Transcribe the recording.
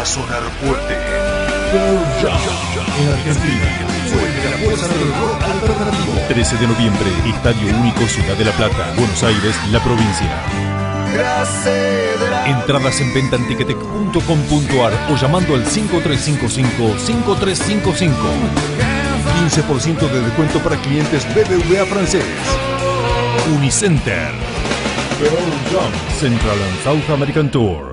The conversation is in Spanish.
a sonar fuerte. En Argentina, fue la fuerza del rock alternativo. 13 de noviembre, Estadio Único Ciudad de la Plata, Buenos Aires, la provincia. Entradas en venta en o llamando al 5355-5355. 15% de descuento para clientes BBVA francés. Unicenter. Central and South American Tour.